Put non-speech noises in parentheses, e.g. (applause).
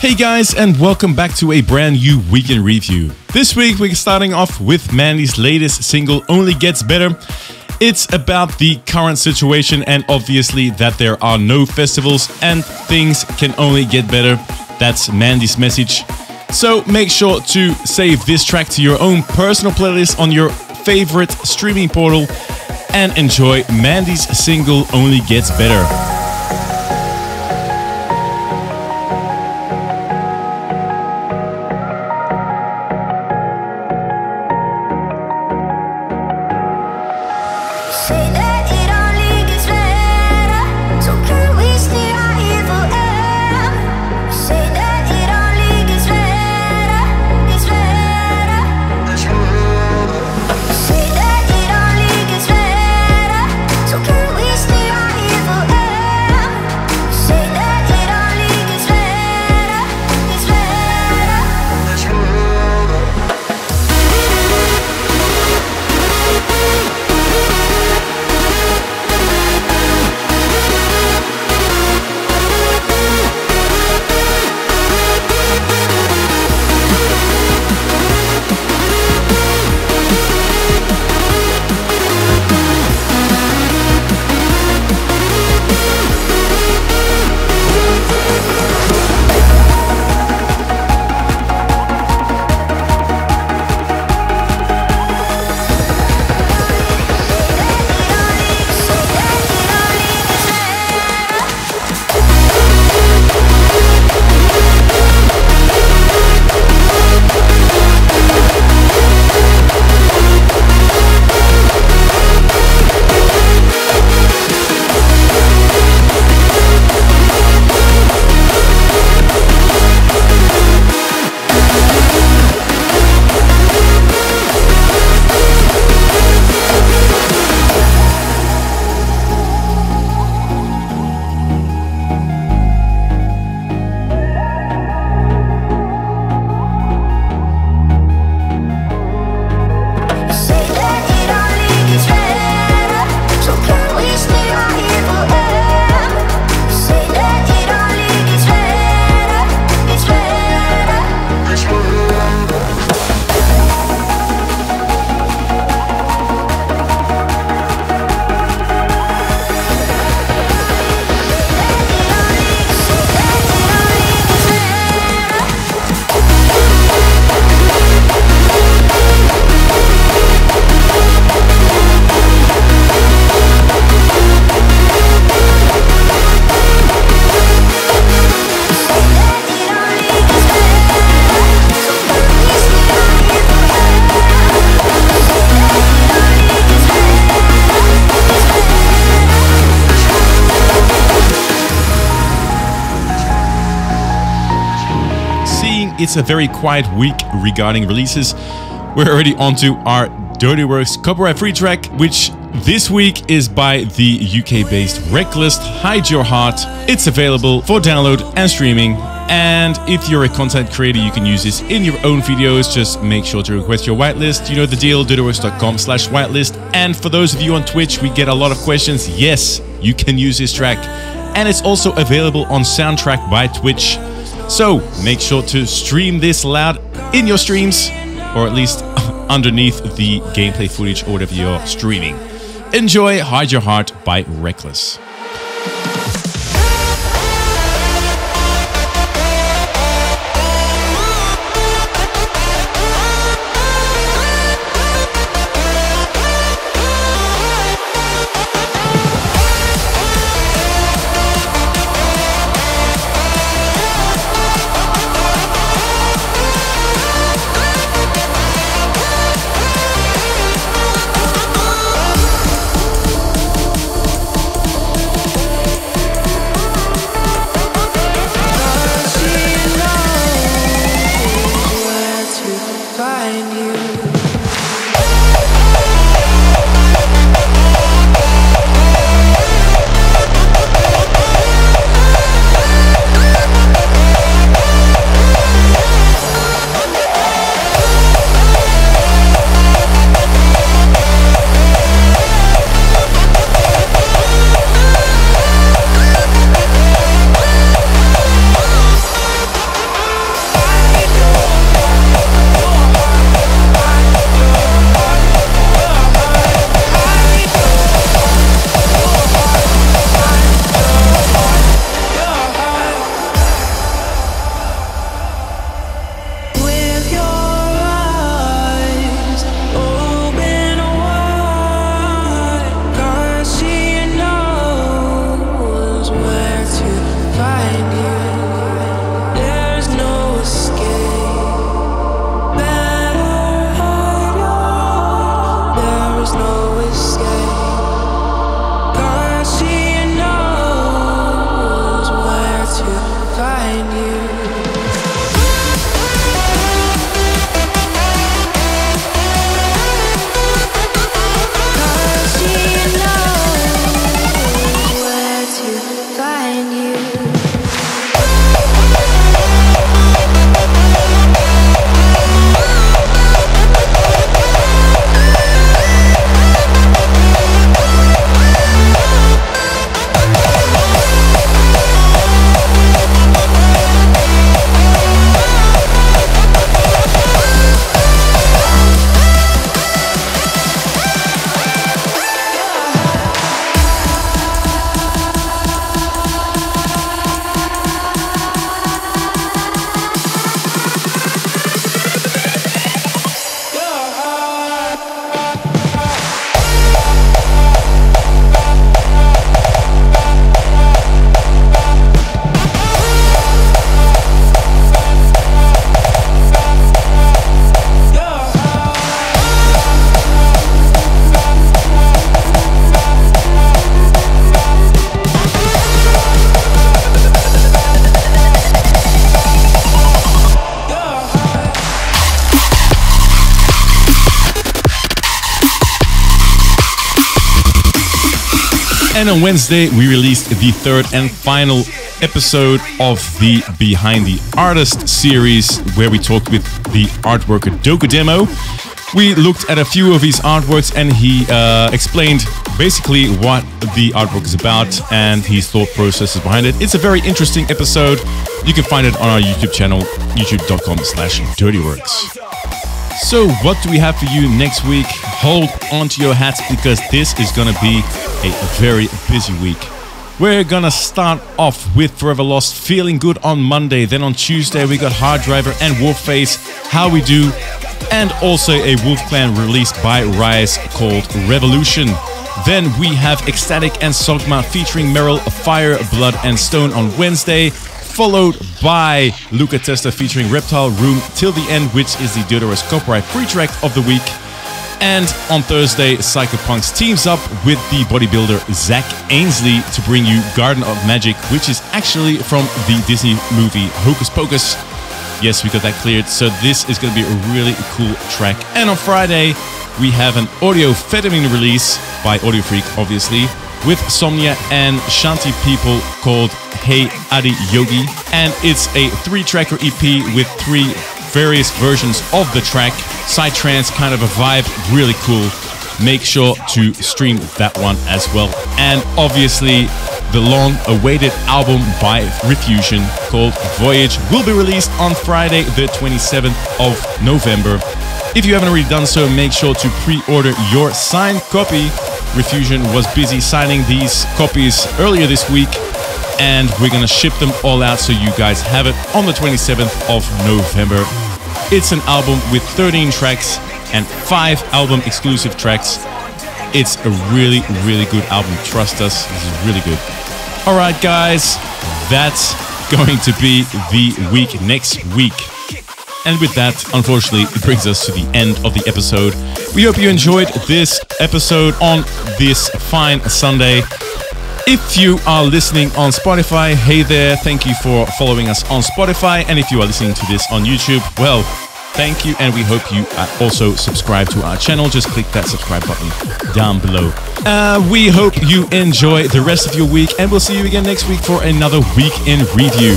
Hey guys, and welcome back to a brand new weekend review. This week we're starting off with Mandy's latest single, Only Gets Better. It's about the current situation and obviously that there are no festivals and things can only get better. That's Mandy's message. So make sure to save this track to your own personal playlist on your favorite streaming portal and enjoy Mandy's single Only Gets Better. shake it's a very quiet week regarding releases. We're already onto our Dirty Workz copyright free track, which this week is by the UK based Reckless Hide Your Heart. It's available for download and streaming. And if you're a content creator, you can use this in your own videos. Just make sure to request your whitelist. You know the deal, dirtyworkz.com slash whitelist. And for those of you on Twitch, we get a lot of questions. Yes, you can use this track. And it's also available on Soundtrack by Twitch. So make sure to stream this loud in your streams, or at least (laughs) underneath the gameplay footage or whatever you're streaming. Enjoy Hide Your Heart by Reckless. And on Wednesday, we released the third and final episode of the Behind the Artist series, where we talked with the artworker Doku Demo. We looked at a few of his artworks and he uh, explained basically what the artwork is about and his thought processes behind it. It's a very interesting episode. You can find it on our YouTube channel, youtube.com slash dirtyworkz. So what do we have for you next week? Hold on to your hats because this is going to be a very busy week. We're gonna start off with Forever Lost Feeling Good on Monday. Then on Tuesday, we got Hard Driver and Wolfface, How We Do, and also a Wolf Clan released by Rise called Revolution. Then we have Ecstatic and Sogma featuring Meryl, Fire, Blood and Stone on Wednesday, followed by Luca Testa featuring Reptile Room till the end, which is the Dodoros copyright free track of the week. And on Thursday, Psyko Punkz teams up with the bodybuilder Zach Ainsley to bring you Garden of Magic, which is actually from the Disney movie Hocus Pocus. Yes, we got that cleared. So this is going to be a really cool track. And on Friday, we have an Audiophetamin release by Audiofreq, obviously, with Somnia and Shanti People called Hey Adi Yogi. And it's a three-tracker EP with three various versions of the track. Psytrance kind of a vibe, really cool. Make sure to stream that one as well. And obviously, the long awaited album by Refuzion called Voyage will be released on Friday, the 27th of November. If you haven't already done so, make sure to pre order your signed copy. Refuzion was busy signing these copies earlier this week, and we're gonna ship them all out so you guys have it on the 27th of November. It's an album with 13 tracks and 5 album exclusive tracks. It's a really, really good album. Trust us, this is really good. Alright, guys, that's going to be the week next week. And with that, unfortunately, it brings us to the end of the episode. We hope you enjoyed this episode on this fine Sunday. If you are listening on Spotify, hey there, thank you for following us on Spotify. And if you are listening to this on YouTube, well, thank you. And we hope you also subscribe to our channel. Just click that subscribe button down below. Uh, we hope you enjoy the rest of your week, and we'll see you again next week for another week in review.